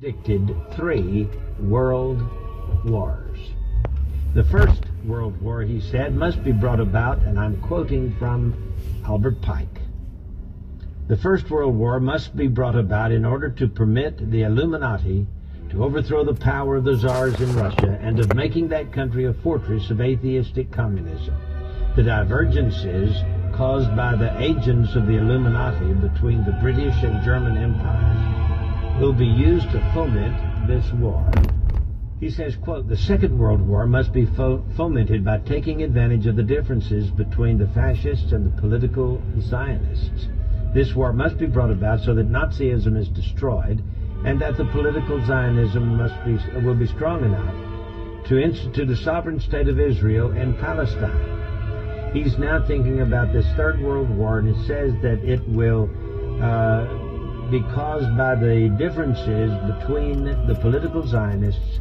predicted three world wars. The First World War, he said, must be brought about, and I'm quoting from Albert Pike. The First World War must be brought about in order to permit the Illuminati to overthrow the power of the czars in Russia and of making that country a fortress of atheistic communism. The divergences caused by the agents of the Illuminati between the British and German empires will be used to foment this war. He says, quote, the Second World War must be fo fomented by taking advantage of the differences between the fascists and the political Zionists. This war must be brought about so that Nazism is destroyed and that the political Zionism must be, will be strong enough to institute a sovereign state of Israel in Palestine. He's now thinking about this Third World War, and it says that it will uh, be caused by the differences between the political Zionists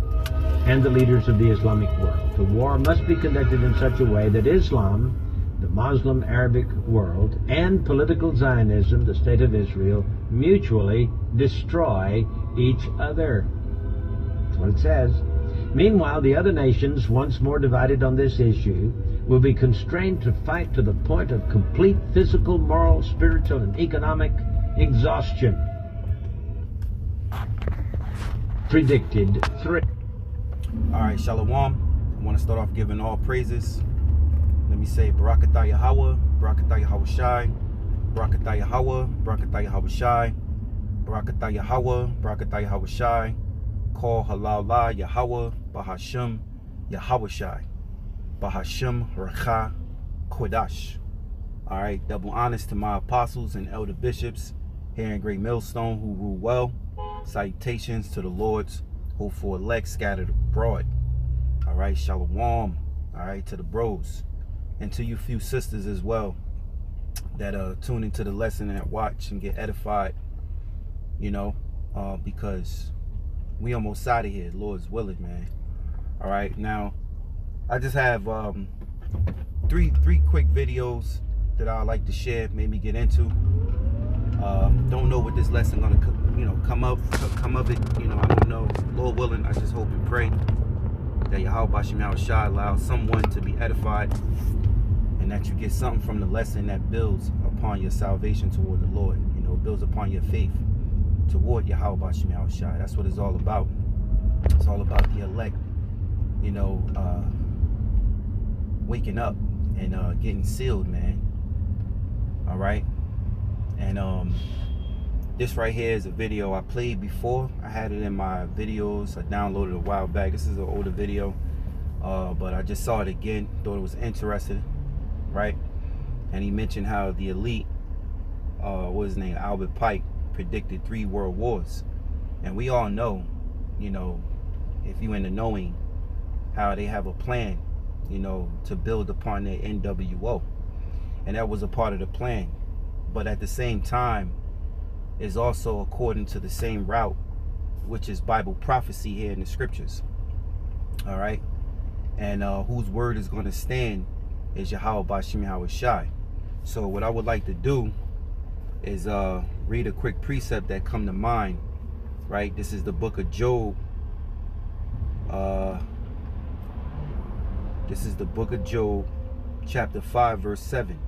and the leaders of the Islamic world. The war must be conducted in such a way that Islam, the Muslim Arabic world, and political Zionism, the State of Israel, mutually destroy each other. That's what it says. Meanwhile, the other nations, once more divided on this issue, will be constrained to fight to the point of complete physical, moral, spiritual, and economic exhaustion. Predicted three. All right, Shalom. I want to start off giving all praises. Let me say Barakatah Yahweh, Barakatah Yahweh Shai, Barakatah Yahweh, Barakatah Yahweh Shai, Barakatah Yahweh, Barakatah Yahweh Shai, Call Halal La Yahweh, Bahashim Yahweh Shai, Bahashim Racha Kodash. All right, double honors to my apostles and elder bishops here in Great Millstone who rule well. Salutations to the Lord's hopeful elect scattered abroad. All right, shalom. All right, to the bros and to you few sisters as well that uh tune into the lesson and watch and get edified. You know, uh, because we almost out of here. Lord's willing, man. All right, now I just have um three three quick videos that I like to share, maybe get into. Uh, don't know what this lesson gonna you know come up come of it. You know I don't know. Lord willing, I just hope and pray that Yahweh Bashim Shah allow someone to be edified and that you get something from the lesson that builds upon your salvation toward the Lord. You know, builds upon your faith toward Yahweh Bashim Shah. That's what it's all about. It's all about the elect. You know, uh, waking up and uh, getting sealed, man. All right. And um, this right here is a video I played before. I had it in my videos. I downloaded a while back. This is an older video. Uh, but I just saw it again. Thought it was interesting. Right? And he mentioned how the elite, uh, what was his name? Albert Pike predicted three world wars. And we all know, you know, if you into knowing how they have a plan, you know, to build upon their NWO. And that was a part of the plan. But at the same time, is also according to the same route, which is Bible prophecy here in the scriptures. All right. And uh, whose word is going to stand is Yahweh Bashim Yahweh Shai. So what I would like to do is uh, read a quick precept that come to mind. Right. This is the book of Job. Uh, this is the book of Job, chapter 5, verse 7.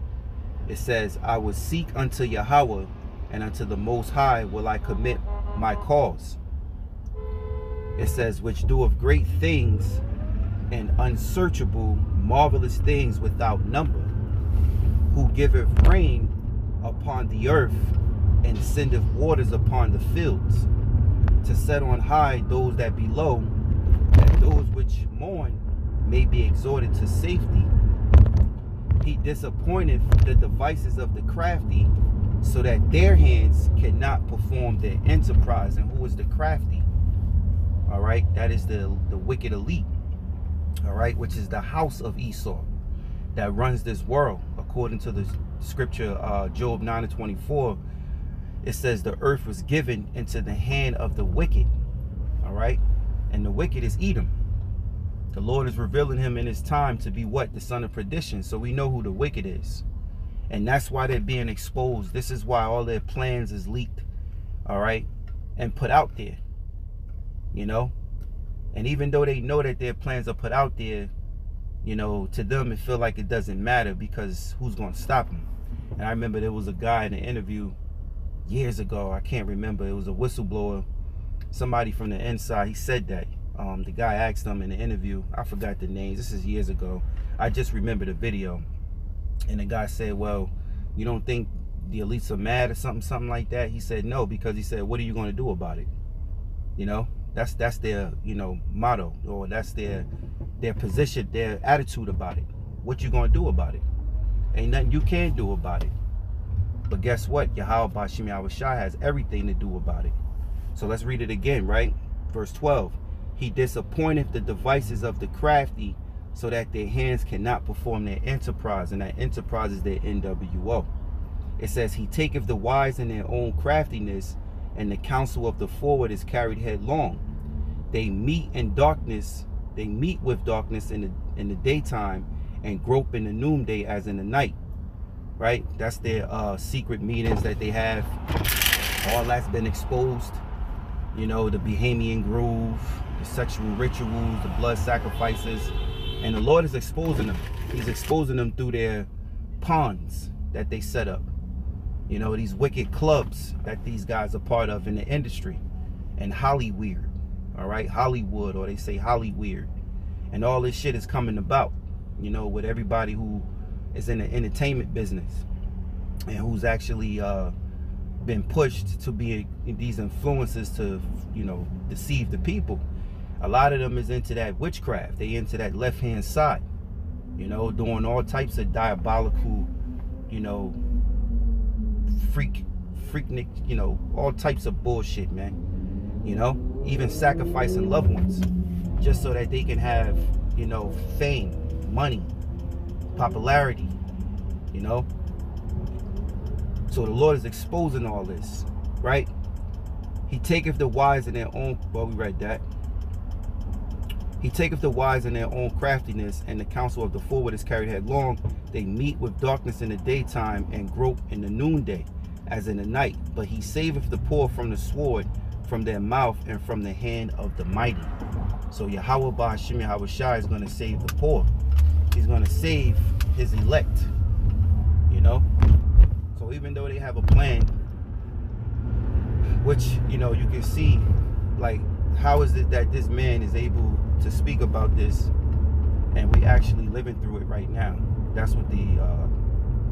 It says, I will seek unto Yahweh and unto the Most High will I commit my cause. It says, which doeth great things and unsearchable, marvelous things without number, who giveth rain upon the earth and sendeth waters upon the fields, to set on high those that be low, that those which mourn may be exhorted to safety. He disappointed the devices of the crafty so that their hands cannot perform their enterprise. And who is the crafty? All right, that is the, the wicked elite, all right, which is the house of Esau that runs this world. According to the scripture, uh, Job 9 and 24, it says the earth was given into the hand of the wicked, all right, and the wicked is Edom. The Lord is revealing him in his time to be what? The son of perdition. So we know who the wicked is and that's why they're being exposed this is why all their plans is leaked all right and put out there You know? And even though they know that their plans are put out there, you know, to them it feel like it doesn't matter because who's going to stop them? And I remember there was a guy in an interview years ago. I can't remember. It was a whistleblower, somebody from the inside. He said that. Um, the guy asked them in the interview. I forgot the names. This is years ago. I just remember the video. And the guy said, "Well, you don't think the elites are mad or something, something like that?" He said, "No," because he said, "What are you going to do about it?" You know, that's that's their you know motto or that's their their position, their attitude about it. What you gonna do about it? Ain't nothing you can do about it. But guess what? Yahweh Bashim Shai has everything to do about it. So let's read it again, right? Verse 12. He disappointeth the devices of the crafty so that their hands cannot perform their enterprise. And that enterprise is their NWO. It says, He taketh the wise in their own craftiness, and the counsel of the forward is carried headlong. They meet in darkness, they meet with darkness in the in the daytime and grope in the noonday as in the night. Right? That's their uh, secret meetings that they have. All that's been exposed. You know, the Bohemian Grove, the sexual rituals, the blood sacrifices. And the Lord is exposing them. He's exposing them through their pawns that they set up. You know, these wicked clubs that these guys are part of in the industry. And Hollyweird. All right, Hollywood, or they say Hollyweird. And all this shit is coming about you know, with everybody who is in the entertainment business and who's actually uh, been pushed to be these influences to, you know, deceive the people. A lot of them is into that witchcraft. They into that left-hand side, you know, doing all types of diabolical, you know, freak, freaknik, you know, all types of bullshit, man. You know, even sacrificing loved ones just so that they can have, you know, fame money, popularity, you know. So the Lord is exposing all this, right? He taketh the wise in their own, well, we read that. He taketh the wise in their own craftiness, and the counsel of the forward is carried headlong. They meet with darkness in the daytime and grope in the noonday, as in the night. But he saveth the poor from the sword, from their mouth, and from the hand of the mighty. So Yahweh Ba'ashim Yahweh is going to save the poor he's going to save his elect. You know? So even though they have a plan, which, you know, you can see, like, how is it that this man is able to speak about this and we actually living through it right now? That's what the uh,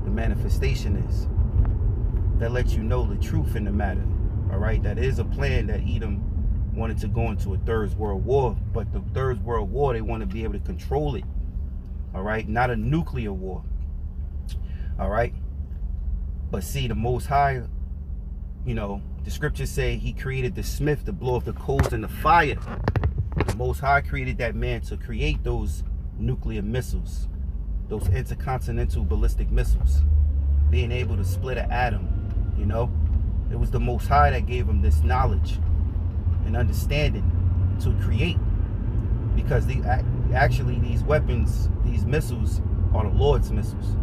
the manifestation is. That lets you know the truth in the matter. All right, that is a plan that Edom wanted to go into a third world war, but the third world war they want to be able to control it all right not a nuclear war all right but see the most high you know the scriptures say he created the smith to blow up the coals in the fire the most high created that man to create those nuclear missiles those intercontinental ballistic missiles being able to split an atom you know it was the most high that gave him this knowledge and understanding to create because the actually these weapons, these missiles are the Lord's missiles.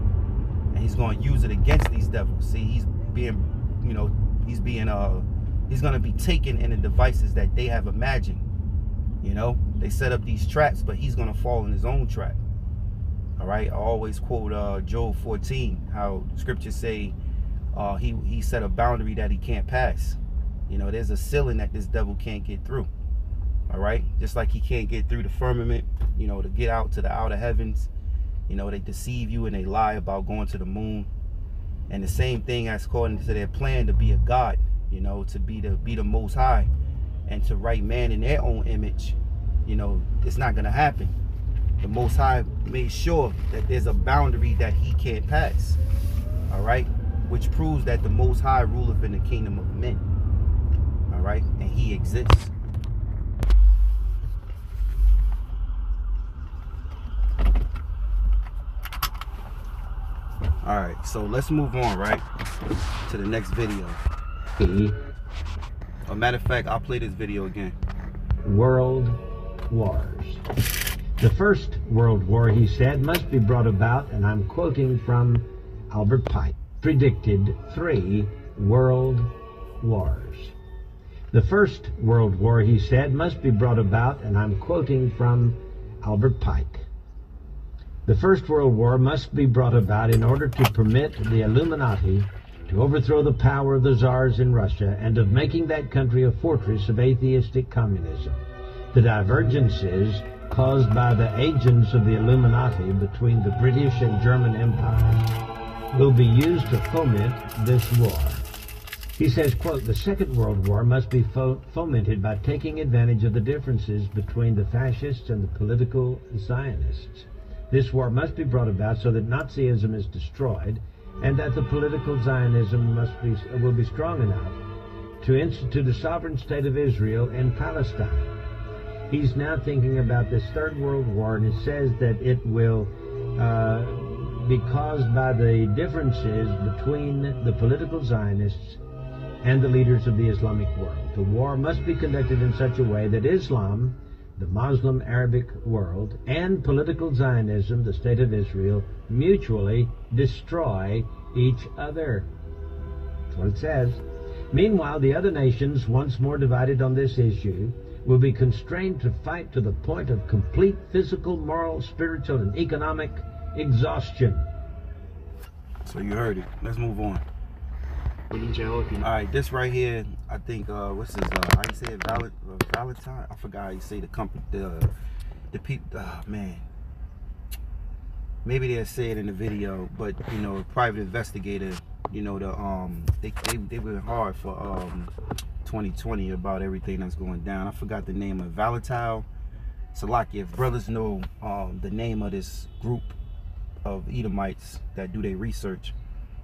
And he's going to use it against these devils. See, he's being, you know, he's being, uh, he's going to be taken in the devices that they have imagined. You know, they set up these traps, but he's going to fall in his own trap. All right. I always quote uh, Job 14, how scriptures say uh, he, he set a boundary that he can't pass. You know, there's a ceiling that this devil can't get through all right just like he can't get through the firmament you know to get out to the outer heavens you know they deceive you and they lie about going to the moon and the same thing as according to their plan to be a god you know to be the be the most high and to write man in their own image you know it's not gonna happen. The most high made sure that there's a boundary that he can't pass all right? Which proves that the most high ruleth in the kingdom of men all right? And he exists. All right so let's move on right to the next video mm-hmm. A matter of fact i'll play this video again. World wars. The first world war he said must be brought about and i'm quoting from albert pike predicted three world wars. The First World War, he said, must be brought about, and I'm quoting from Albert Pike. The First World War must be brought about in order to permit the Illuminati to overthrow the power of the czars in Russia and of making that country a fortress of atheistic communism. The divergences caused by the agents of the Illuminati between the British and German empires will be used to foment this war. He says, quote, the Second World War must be fo fomented by taking advantage of the differences between the fascists and the political Zionists. This war must be brought about so that Nazism is destroyed and that the political Zionism must be, will be strong enough to institute a sovereign state of Israel in Palestine. He's now thinking about this Third World War, and it says that it will uh, be caused by the differences between the political Zionists and the leaders of the Islamic world. The war must be conducted in such a way that Islam, the Muslim Arabic world, and political Zionism, the State of Israel, mutually destroy each other. That's what it says. Meanwhile, the other nations, once more divided on this issue, will be constrained to fight to the point of complete physical, moral, spiritual, and economic exhaustion. So you heard it. Let's move on. in jail if you All right, this right here, I think, uh, what's his, uh, how you say it, Val- uh, Valentine? I forgot how you say the company, the, the people, oh, man. Maybe they'll say it in the video, but, you know, private investigator, you know, the, um, they, they, they went hard for, um, 2020 about everything that's going down. I forgot the name of Valentine. Salaki, if brothers know, um, the name of this group of Edomites that do their research,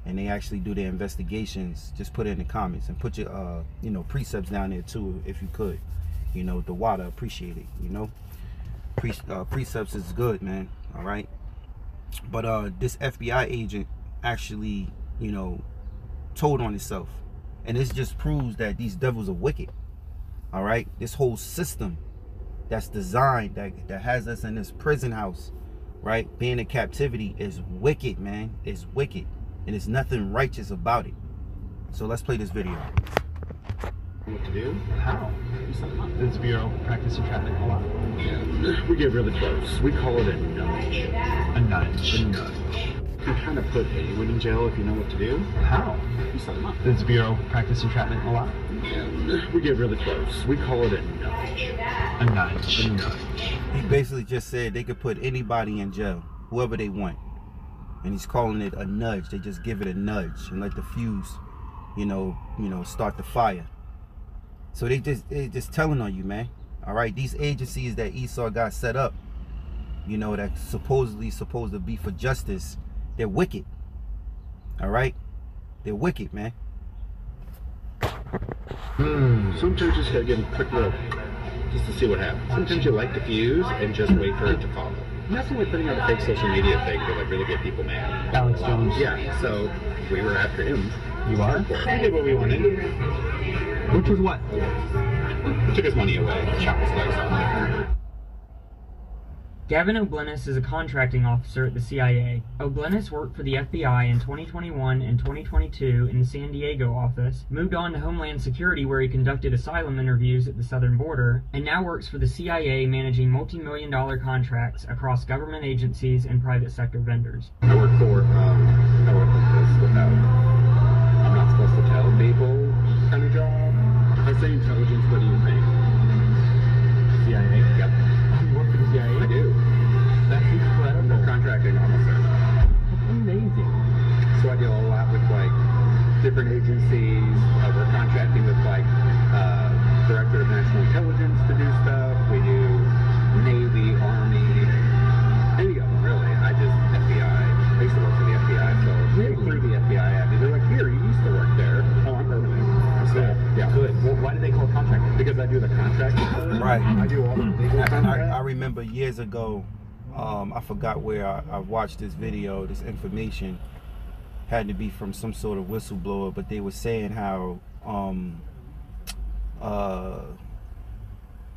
and they actually do their investigations, just put it in the comments and put your uh you know precepts down there too if you could. You know, the water appreciate it, you know. Pre uh, precepts is good, man. All right. But uh this FBI agent actually, you know, told on himself. And this just proves that these devils are wicked. All right? This whole system that's designed that that has us in this prison house, right? Being in captivity is wicked, man. It's wicked and there's nothing righteous about it. So let's play this video. what to do. How? This bureau practicing traffic a lot. Yeah. We get really close. We call it a nudge. A nudge. A nudge. You kind of put anyone in jail if you know what to do. How? You set them up. This bureau practicing traffic a lot. Yeah. We get really close. We call it a nudge. A nudge. A nudge. He basically just said they could put anybody in jail, whoever they want. And he's calling it a nudge. They just give it a nudge and let the fuse, you know, you know, start the fire. So they just they just telling on you, man. All right, these agencies that Esau got set up, you know, that supposedly supposed to be for justice, they're wicked. All right, they're wicked, man. Hmm. Sometimes you just gotta them a quick look, just to see what happens. Sometimes you like the fuse and just wait for it to follow. Nothing like putting out a fake social media thing to like really get people mad. Alex Jones. Yeah. So we were after him. You are? We did what we wanted. Which was what? Took his money away. Chopped his legs off. Gavin O'Blennis is a contracting officer at the CIA. O'Blennis worked for the FBI in 2021 and 2022 in the San Diego office, moved on to Homeland Security where he conducted asylum interviews at the southern border, and now works for the CIA managing multi-million dollar contracts across government agencies and private sector vendors. I work for, um, years ago, um, I forgot where I, I watched this video, this information had to be from some sort of whistleblower, but they were saying how um, uh,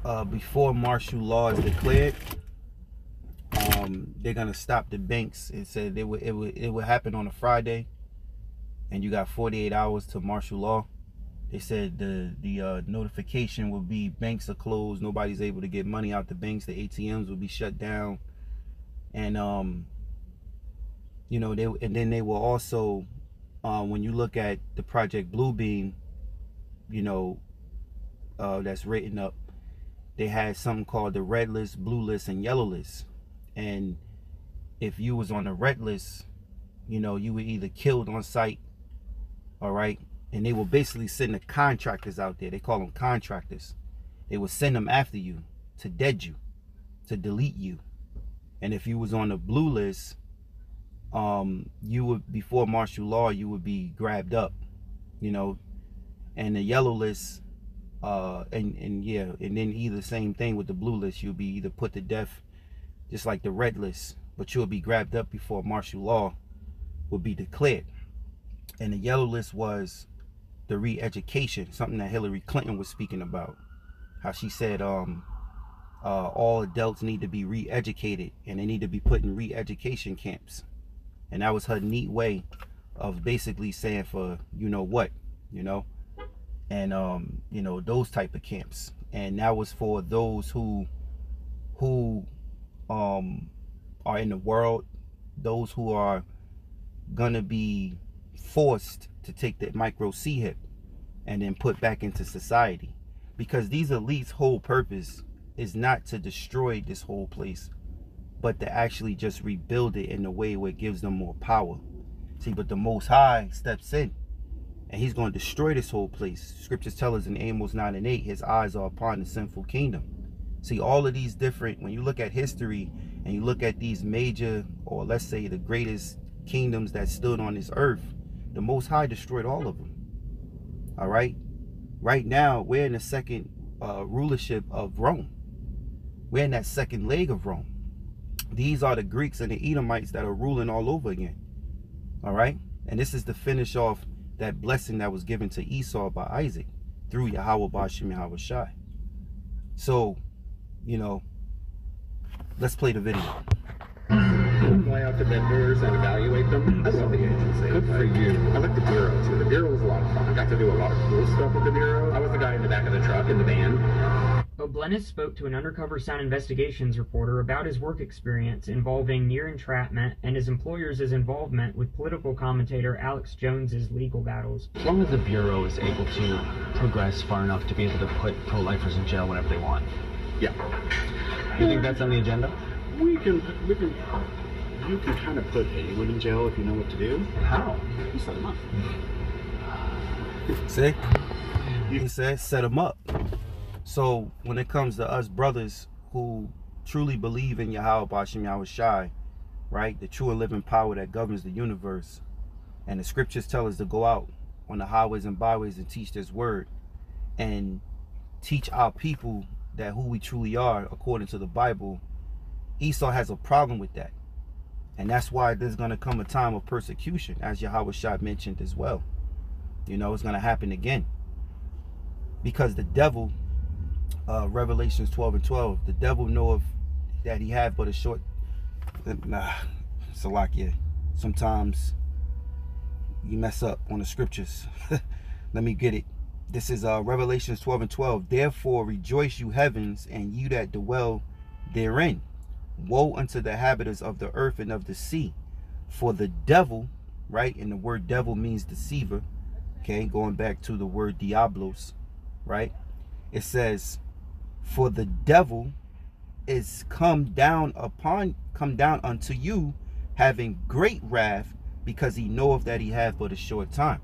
uh, before martial law is declared, um, they're gonna stop the banks. It said it would it would it would happen on a Friday, and you got 48 hours to martial law. They said the the uh, notification will be banks are closed, nobody's able to get money out the banks, the ATMs will be shut down, and um, you know they and then they will also, uh, when you look at the Project Bluebeam, you know, uh, that's written up, they had something called the red list, blue list, and yellow list, and if you was on the red list, you know you were either killed on site, all right, and they will basically send the contractors out there. They call them contractors. They will send them after you to dead you, to delete you. And if you was on the blue list, um, you would before martial law, you would be grabbed up, you know. And the yellow list, uh, and and yeah, and then either same thing with the blue list, you'll be either put to death, just like the red list, but you'll be grabbed up before martial law would be declared. And the yellow list was the re-education, something that Hillary Clinton was speaking about. How she said um, uh, all adults need to be re-educated and they need to be put in re-education camps. And that was her neat way of basically saying for you know what, you know, and um, you know those type of camps. And that was for those who who um, are in the world, those who are gonna be forced to take that micro C hip and then put back into society. Because these elites' whole purpose is not to destroy this whole place, but to actually just rebuild it in a way where it gives them more power. See, but the Most High steps in and he's going to destroy this whole place. Scriptures tell us in Amos 9 and 8, his eyes are upon the sinful kingdom. See, all of these different, when you look at history and you look at these major, or let's say the greatest kingdoms that stood on this earth, the Most High destroyed all of them. All right. Right now, we're in the second uh, rulership of Rome. We're in that second leg of Rome. These are the Greeks and the Edomites that are ruling all over again. All right. And this is to finish off that blessing that was given to Esau by Isaac through Yahweh Bashim Yahweh Shai. So, you know, let's play the video fly out to vendors and evaluate them. I love the agency. Good for you. I like the bureau too. The bureau was a lot of fun. I got to do a lot of cool stuff with the bureau. I was the guy in the back of the truck in the van. O'Blennis spoke to an undercover sound investigations reporter about his work experience involving near entrapment and his employer's involvement with political commentator Alex Jones's legal battles. As long as the Bureau is able to progress far enough to be able to put pro-lifers in jail whenever they want. Yeah. You think that's on the agenda? We can, we can, you can kind of put anyone in jail if you know what to do. How? You set them up. See? You, He said, set them up. So when it comes to us brothers who truly believe in Yahweh Bashim Yahweh Shai, right? The true and living power that governs the universe. And the scriptures tell us to go out on the highways and byways and teach this word and teach our people that who we truly are according to the Bible. Esau has a problem with that. And that's why there's going to come a time of persecution, as Yahweh Shai mentioned as well. You know, it's going to happen again. Because the devil, uh, Revelations 12 and 12, the devil knoweth that he have but a short, nah, Salakia, sometimes you mess up on the scriptures. Let me get it. This is uh, Revelations 12 and 12. Therefore rejoice you heavens and you that dwell therein. Woe unto the habitants of the earth and of the sea. For the devil, right? And the word devil means deceiver. Okay, going back to the word diablos, right? It says, For the devil is come down upon come down unto you, having great wrath, because he knoweth that he hath but a short time.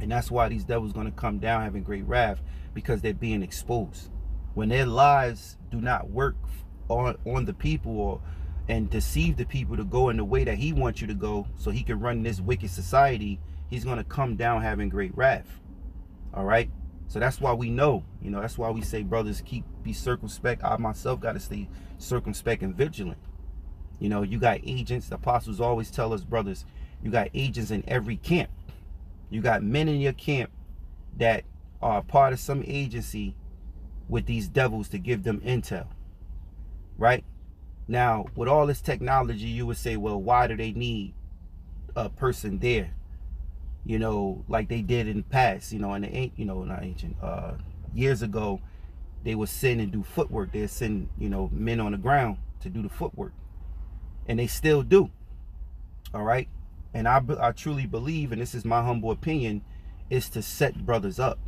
And that's why these devils going to come down having great wrath, because they're being exposed. When their lives do not work on on the people or and deceive the people to go in the way that he wants you to go so he can run this wicked society he's going to come down having great wrath. All right? So that's why we know you know that's why we say brothers keep be circumspect. I myself got to stay circumspect and vigilant. You know you got agents the apostles always tell us brothers you got agents in every camp. You got men in your camp that are part of some agency with these devils to give them intel right? Now, with all this technology, you would say, well, why do they need a person there? you know, like they did in the past, you know, in the you know, not ancient, uh, years ago, they would send and do footwork. They'd send, you know, men on the ground to do the footwork. And they still do. All right. And I, I truly believe, and this is my humble opinion, is to set brothers up.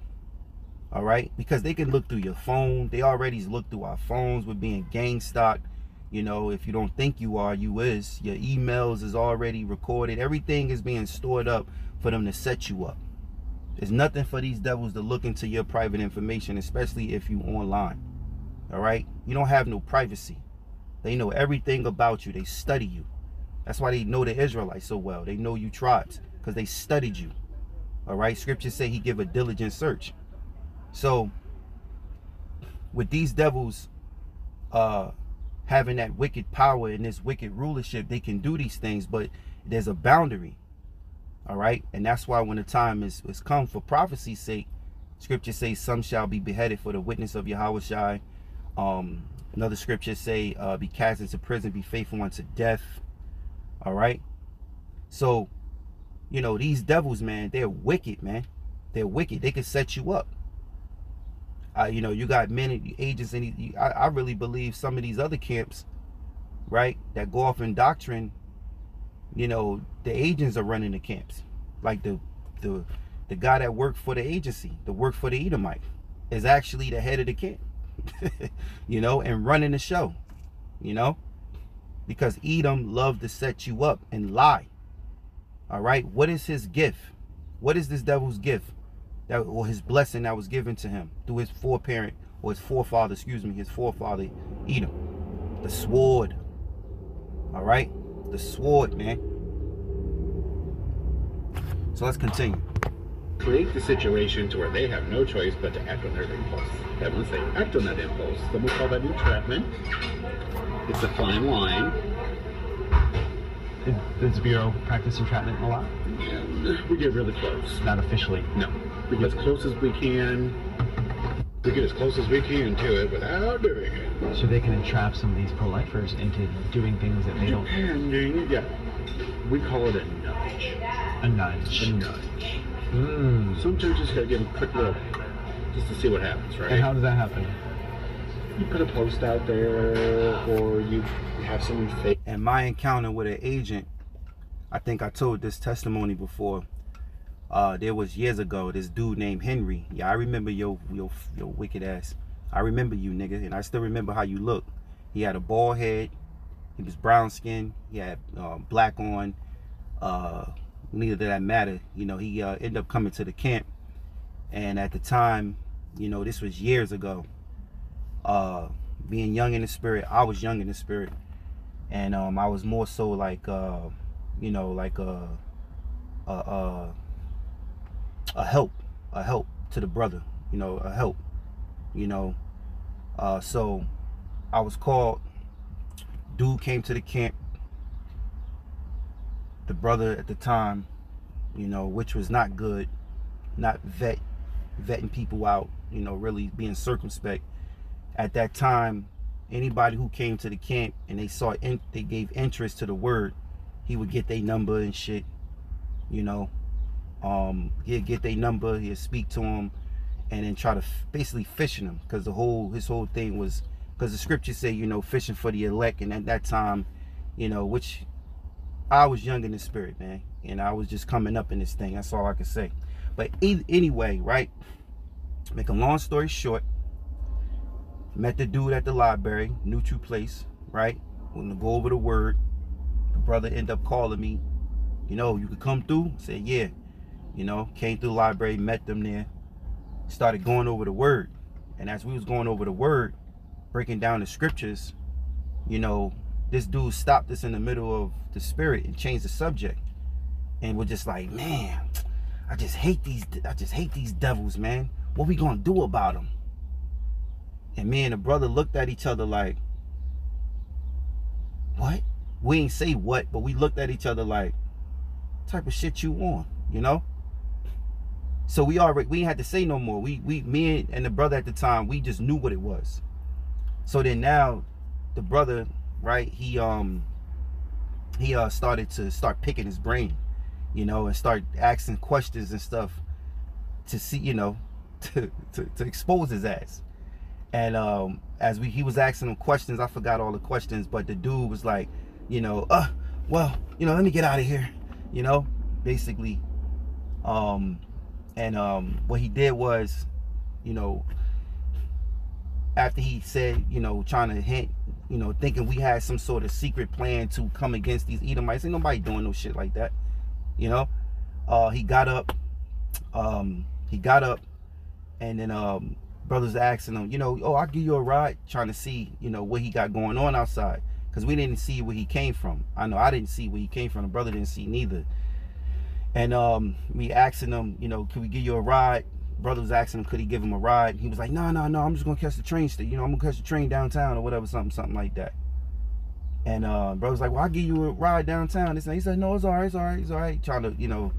All right. Because they can look through your phone. They already look through our phones with being gang stock. You know, if you don't think you are, you is. Your emails is already recorded. Everything is being stored up for them to set you up. There's nothing for these devils to look into your private information, especially if you online. All right? You don't have no privacy. They know everything about you. They study you. That's why they know the Israelites so well. They know you tribes because they studied you. All right? Scriptures say he give a diligent search. So with these devils uh having that wicked power and this wicked rulership, they can do these things, but there's a boundary. All right. And that's why when the time is, is come for prophecy's sake, scripture says some shall be beheaded for the witness of Yahweh Shai. Um, another scripture say, uh, be cast into prison, be faithful unto death. All right. So, you know, these devils, man, they're wicked, man. They're wicked. They can set you up. Uh, you know, you got many agents, and I, I really believe some of these other camps, right, that go off in doctrine you know, the agents are running the camps. Like the the the guy that worked for the agency, the work for the Edomite, is actually the head of the camp. you know, and running the show. You know? Because Edom loved to set you up and lie. All right. What is his gift? What is this devil's gift? That or his blessing that was given to him through his foreparent or his forefather, excuse me, his forefather Edom. The sword. All right the sword, man. So let's continue. Create the situation to where they have no choice but to act on their impulse. And once they act on that impulse, then we call that entrapment. It's a fine line. Does the Bureau practice entrapment a lot? And we get really close. Not officially. No. We get as close as we can. We get as close as we can to it without doing it. So they can entrap some of these pro-lifers into doing things that they don't. Depending, yeah. We call it a nudge. A nudge. A nudge. Mm. Sometimes you just gotta give a quick little, just to see what happens, right? And how does that happen? you put a post out there, or you have someone fake. And my encounter with an agent, I think I told this testimony before. Uh, there was years ago, this dude named Henry. Yeah, I remember your your your wicked ass. I remember you, nigga, and I still remember how you look. He had a bald head. He was brown skin. He had uh, black on. Uh, neither did that matter. You know, he uh, ended up coming to the camp. And at the time, you know, this was years ago. Uh, being young in the spirit, I was young in the spirit. And um, I was more so like, uh, you know, like a, a, a, a help, a help to the brother, you know, a help, you know, uh, so I was called. Dude came to the camp. The brother at the time, you know, which was not good, not vet, vetting people out, you know, really being circumspect. At that time, anybody who came to the camp and they saw, in, they gave interest to the word, he would get their number and shit, you know. Um, he'd get their number, he'd speak to them, and then try to basically fishing them because the whole his whole thing was because the scriptures say you know fishing for the elect and at that time you know which I was young in the spirit man and I was just coming up in this thing that's all I could say. But anyway right make a long story short met the dude at the library neutral place right when to go over the word the brother end up calling me you know you could come through? Said yeah you know came through the library met them there started going over the word. And as we was going over the word, breaking down the scriptures, you know, this dude stopped us in the middle of the spirit and changed the subject. And we're just like, man, I just hate these, I just hate these devils, man. What we gonna do about them? And me and the brother looked at each other like, what? We ain't say what, but we looked at each other like, type of shit you want, you know? So we already we had to say no more. We we me and the brother at the time we just knew what it was. So then now the brother right he um he uh started to start picking his brain you know, and start asking questions and stuff to see, you know, to to, to expose his ass. And um, as we he was asking him questions, I forgot all the questions, but the dude was like, you know, uh, well, you know, let me get out of here, you know, basically. Um, and um, what he did was, you know, after he said, you know, trying to hint, you know, thinking we had some sort of secret plan to come against these Edomites. Ain't nobody doing no shit like that, you know. Uh, he got up, um, he got up, and then um, brothers asking him, you know, oh, I'll give you a ride, trying to see, you know, what he got going on outside, because we didn't see where he came from. I know I didn't see where he came from. The brother didn't see neither. And um, me asking him, you know, can we give you a ride? Brother was asking him, could he give him a ride? He was like, no, no, no, I'm just gonna catch the train. St- you know, I'm gonna catch the train downtown or whatever, something, something like that. And uh, was like, well, I'll give you a ride downtown. He said, no, it's all right, it's all right, it's all right. Trying to, you know,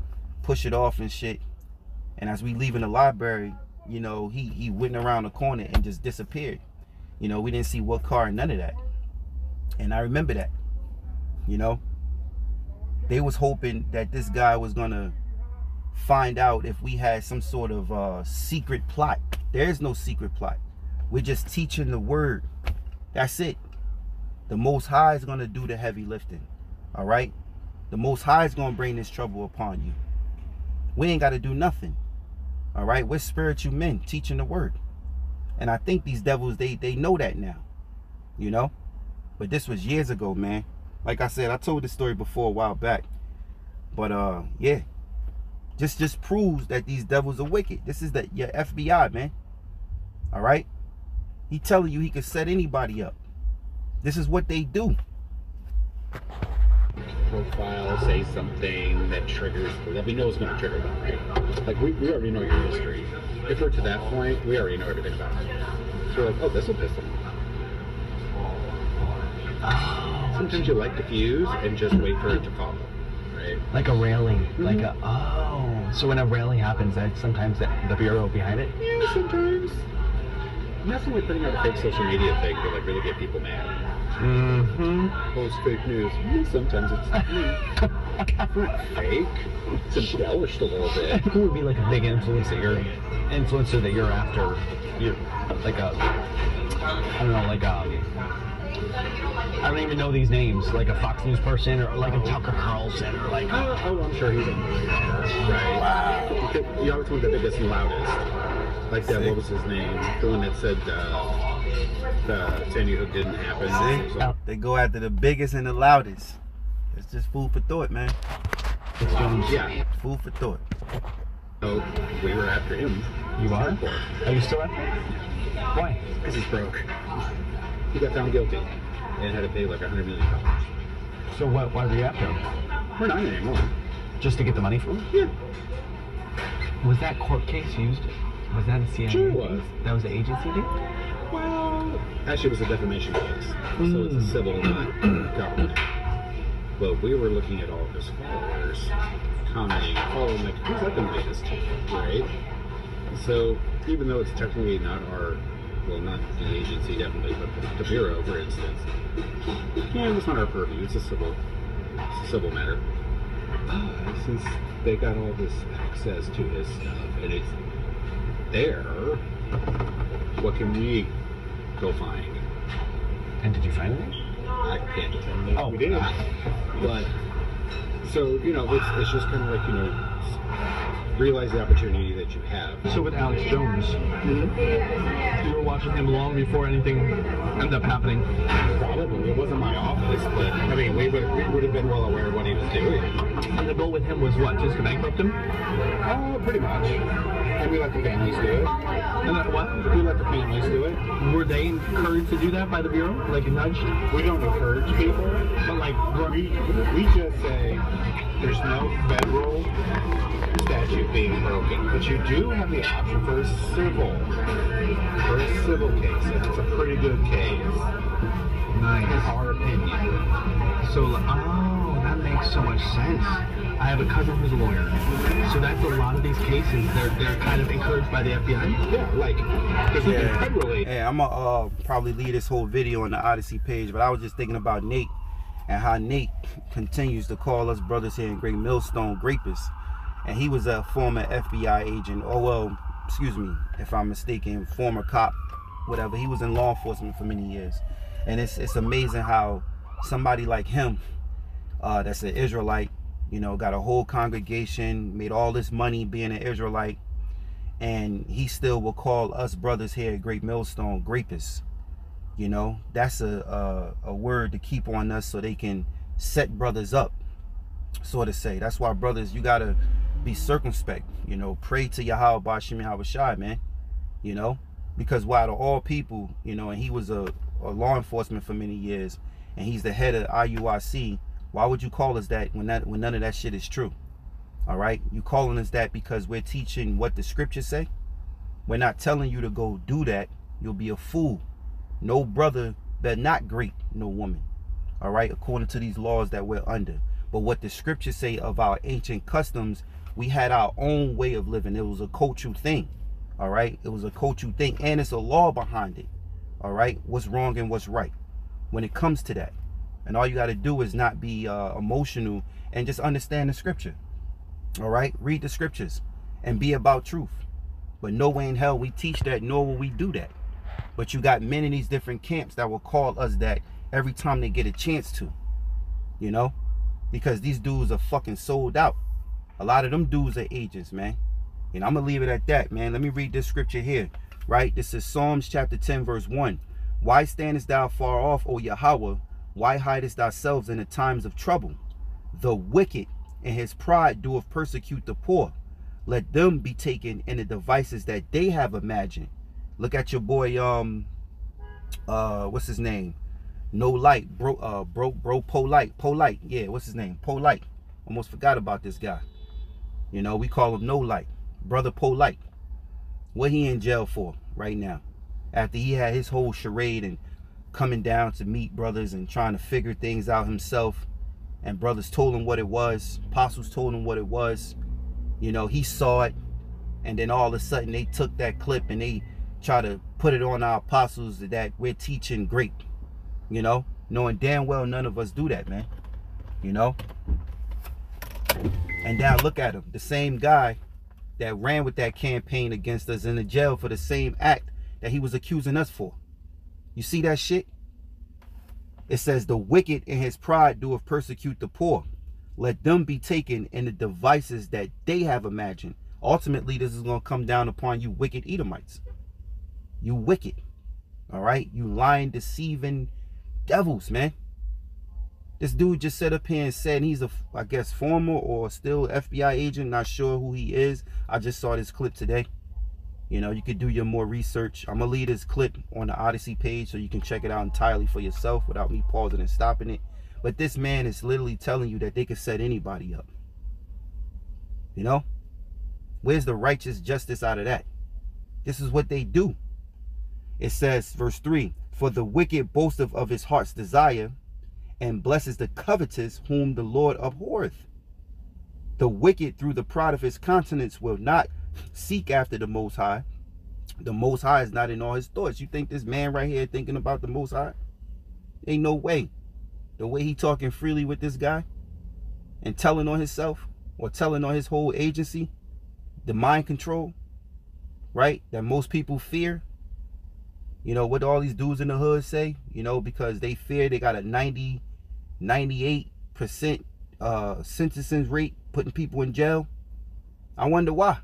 push it off and shit. And as we leaving the library, you know, he he went around the corner and just disappeared. You know, we didn't see what car, none of that. And I remember that. You know, they was hoping that this guy was gonna find out if we had some sort of uh, secret plot. There is no secret plot. We're just teaching the word. That's it. The Most High is gonna do the heavy lifting. All right. The Most High is gonna bring this trouble upon you. We ain't got to do nothing. All right, we're spiritual men teaching the word, and I think these devils they they know that now, you know. But this was years ago, man. Like I said, I told this story before a while back, but uh, yeah, just just proves that these devils are wicked. This is that your FBI, man. All right, he telling you he could set anybody up. This is what they do. Profile, say something that triggers that we know is going to trigger them, right? Like we, we already know your history. If we're to that point, we already know everything about it. So we're like, oh, this will piss them off. Sometimes you like to fuse and just wait for it to follow, right? Like a railing. Like a oh. So when a railing happens, that sometimes the, the bureau behind it. Yeah, sometimes. Messing with putting out a fake social media thing to like really get people mad. Mm-hmm. Post fake news. Sometimes it's fake. It's embellished a little bit. Who would be like a big influencer? that you're influencer that you're after? You like a I don't know, like a I don't even know these names, like a Fox News person or like a Tucker Carlson or like Oh, oh, I'm sure he's radar, right? Wow. You always want the biggest and loudest. Like that, what was his name? The one that said uh, the Sandy Hook didn't happen. So- They go after the biggest and the loudest. It's just food for thought, man. it's Jones. yeah, Food for thought. so we were after him. You are? Are you still after? him? Why? Because he's broke. He got found guilty and had to pay like a hundred million dollars. So what why were you after him? We're not anymore. Just to get the money from him? Yeah. Was that court case used? Was that a CIA? Sure was. That was the agency thing? Well, actually, it was a defamation case, so it's a Mm. civil, not government. But we were looking at all of his followers, commenting, following like, who's that the latest, right? So even though it's technically not our, well, not the agency definitely, but the bureau, for instance, yeah, it's not our purview. It's a civil, it's a civil matter. But since they got all this access to his stuff and it's there, what can we go find? And did you find anything? I can't. Oh. we did. Not. But so you know, it's it's just kind of like you know, realize the opportunity that you have. So with Alex Jones, you were watching him long before anything ended up happening. Probably it wasn't my office, but I mean, we would we would have been well aware of what he was doing. And the goal with him was what? Just to bankrupt him? Oh, pretty much. And we let the families do it. And then what? We let the families do it. Were they encouraged to do that by the bureau? Like nudged? We don't encourage people. But like, We we just say there's no federal statute being broken, but you do have the option for a civil for a civil case, and it's a pretty good case. In nice. our opinion. So, oh, that makes so much sense. I have a cousin who's a lawyer. So that's a lot of these cases. They're they're kind of encouraged by the FBI. Yeah, like if we can Yeah. federally. Hey, I'm gonna uh, probably leave this whole video on the Odysee page, but I was just thinking about Nate and how Nate continues to call us brothers here in Great Millstone grapists. And he was a former FBI agent, oh well, excuse me if I'm mistaken, former cop, whatever. He was in law enforcement for many years. And it's it's amazing how somebody like him, uh, that's an Israelite, you know, got a whole congregation, made all this money being an Israelite, and he still will call us brothers here at Great Millstone grapists. You know, that's a, a, a word to keep on us so they can set brothers up, so to say. That's why brothers, you gotta be circumspect. You know, pray to Yahweh Bashim Yahweh man. You know, because while to all people, you know, and he was a, a law enforcement for many years, and he's the head of IUIC. Why would you call us that when that when none of that shit is true? All right, you calling us that because we're teaching what the scriptures say. We're not telling you to go do that. You'll be a fool. No brother that not great no woman. All right, according to these laws that we're under. But what the scriptures say of our ancient customs, we had our own way of living. It was a cultural thing. All right, it was a cultural thing, and it's a law behind it. All right, what's wrong and what's right when it comes to that. And all you got to do is not be uh, emotional and just understand the scripture. All right, read the scriptures and be about truth. But no way in hell we teach that, nor will we do that. But you got men in these different camps that will call us that every time they get a chance to. You know? Because these dudes are fucking sold out. A lot of them dudes are agents, man. And I'm going to leave it at that, man. Let me read this scripture here. Right? This is Psalms chapter 10, verse 1. Why standest thou far off, O Yahweh? Why hidest thyself in the times of trouble? The wicked in his pride doeth persecute the poor. Let them be taken in the devices that they have imagined. Look at your boy, um, uh, what's his name? No light, bro, uh, bro, bro, polite, polite. Yeah, what's his name? Polite. Almost forgot about this guy. You know, we call him No Light, brother Polite. What he in jail for right now? After he had his whole charade and coming down to meet brothers and trying to figure things out himself, and brothers told him what it was, apostles told him what it was. You know, he saw it, and then all of a sudden they took that clip and they try to put it on our apostles that we're teaching great, you know, knowing damn well none of us do that, man, you know. And now look at him, the same guy that ran with that campaign against us in the jail for the same act that he was accusing us for. You see that shit? It says, The wicked in his pride doeth persecute the poor. Let them be taken in the devices that they have imagined. Ultimately, this is going to come down upon you wicked Edomites. You wicked. All right? You lying, deceiving devils, man. This dude just set up here and said he's a, I guess, former or still FBI agent. Not sure who he is. I just saw this clip today. You know, you could do your more research. I'm going to leave this clip on the Odysee page so you can check it out entirely for yourself without me pausing and stopping it. But this man is literally telling you that they could set anybody up. You know? Where's the righteous justice out of that? This is what they do. It says, verse 3 For the wicked boasteth of his heart's desire, and blesses the covetous whom the Lord abhorreth. The wicked through the pride of his countenance will not seek after the Most High. The Most High is not in all his thoughts. You think this man right here thinking about the Most High? Ain't no way. The way he talking freely with this guy and telling on himself or telling on his whole agency, the mind control, right? That most people fear you know, what all these dudes in the hood say, you know, because they fear they got a 90, 98% uh, sentencing rate, putting people in jail. I wonder why.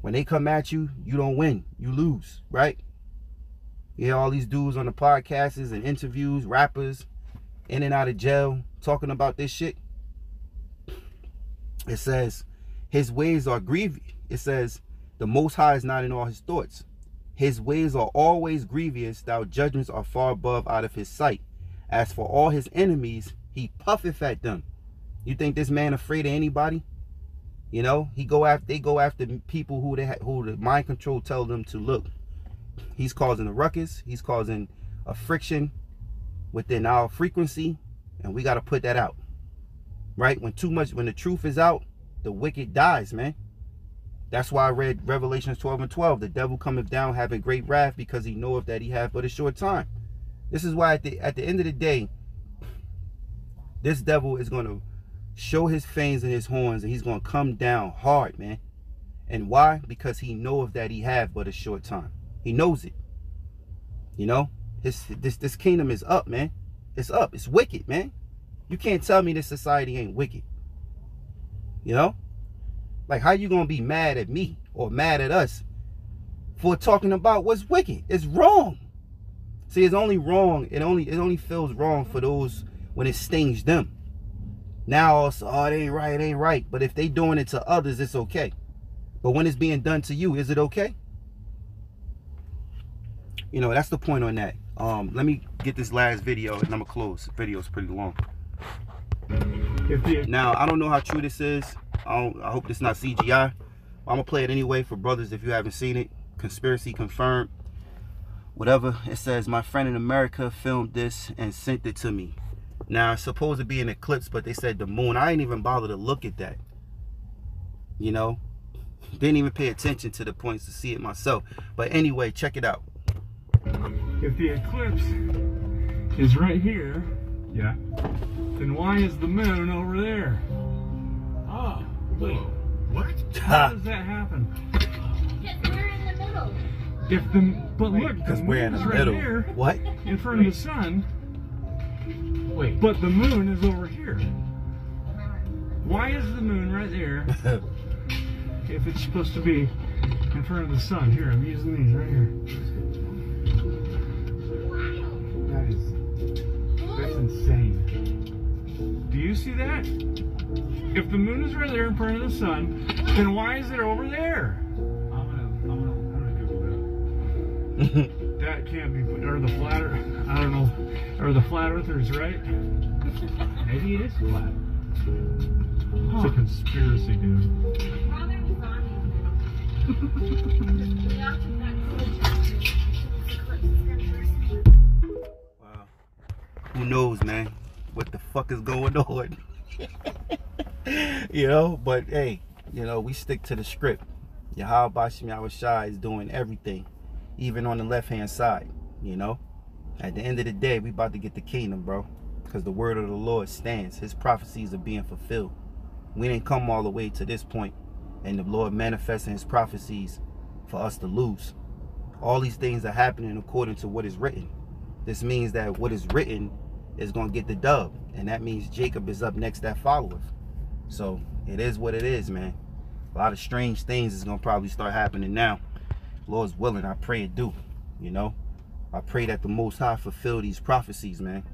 When they come at you, you don't win, you lose, right? You hear all these dudes on the podcasts and interviews, rappers, in and out of jail, talking about this shit. It says, his ways are grievous. It says, the Most High is not in all his thoughts. His ways are always grievous, thou judgments are far above out of his sight. As for all his enemies, he puffeth at them. You think this man afraid of anybody? You know, he go after they go after people who they who the mind control tell them to look. He's causing a ruckus. He's causing a friction within our frequency, and we got to put that out. Right? When too much, when the truth is out, the wicked dies, man. That's why I read Revelations 12 and 12. The devil cometh down having great wrath because he knoweth that he hath but a short time. This is why at the, at the end of the day, This devil is going to show his fangs and his horns and he's going to come down hard, man. And why? Because he knoweth that he have but a short time. He knows it. You know, his this this kingdom is up, man. It's up. It's wicked, man. You can't tell me this society ain't wicked. You know? Like how you gonna be mad at me or mad at us for talking about what's wicked? It's wrong. See, it's only wrong. It only it only feels wrong for those when it stings them. Now also, oh, it ain't right, it ain't right. But if they doing it to others, it's okay. But when it's being done to you, is it okay? You know, that's the point on that. Um, let me get this last video and I'm gonna close. The video is pretty long. Now, I don't know how true this is. I, I hope it's not CGI. I'm gonna play it anyway for brothers if you haven't seen it. Conspiracy confirmed. Whatever. It says, my friend in America filmed this and sent it to me. Now, it's supposed to be an eclipse, but they said the moon. I ain't even bother to look at that. You know? Didn't even pay attention to the points to see it myself. But anyway, check it out. If the eclipse is right here, Yeah. then why is the moon over there? Oh, wait. What? How does that happen? We're in the middle. If the but look, Because we're in the right middle. here What? in front of the sun, Wait. but the moon is over here. Why is the moon right there if it's supposed to be in front of the sun? Here, I'm using these right here. That is that's insane. Do you see that? If the moon is right there in front of the sun, then why is it over there? That. That can't be. Or the flat Earth. I don't know. Or the flat earthers, right? Maybe it is flat. It's a conspiracy, dude. Wow. Who knows, man? What the fuck is going on? you know, but hey, you know, we stick to the script. Yahweh Bashim Yahweh Shai is doing everything, even on the left hand side, you know? At the end of the day, we about to get the kingdom, bro. Because the word of the Lord stands. His prophecies are being fulfilled. We didn't come all the way to this point, and the Lord manifesting his prophecies for us to lose. All these things are happening according to what is written. This means that what is written is going to get the dub. And that means Jacob is up next that followeth. So it is what it is, man. A lot of strange things is going to probably start happening now. Lord's willing, I pray it do. You know, I pray that the Most High fulfill these prophecies, man.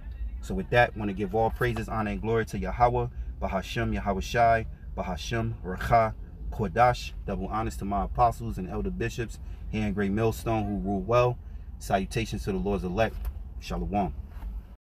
So with that, want to give all praises, honor, and glory to Yahweh, Bahashem, Yahweh Shai, Bahashem, Racha, Kodash. Double honors to my apostles and elder bishops here in Great Millstone who rule well. Salutations to the Lord's elect. Shalom.